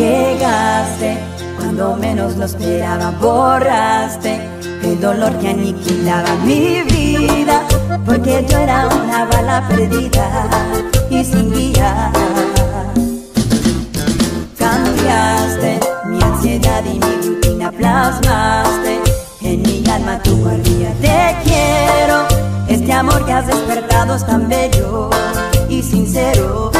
Llegaste cuando menos lo esperaba borraste el dolor que aniquilaba mi vida, porque yo era una bala perdida y sin guía. Cambiaste mi ansiedad y mi rutina, plasmaste en mi alma tu guardia. Te quiero, este amor que has despertado es tan bello y sincero.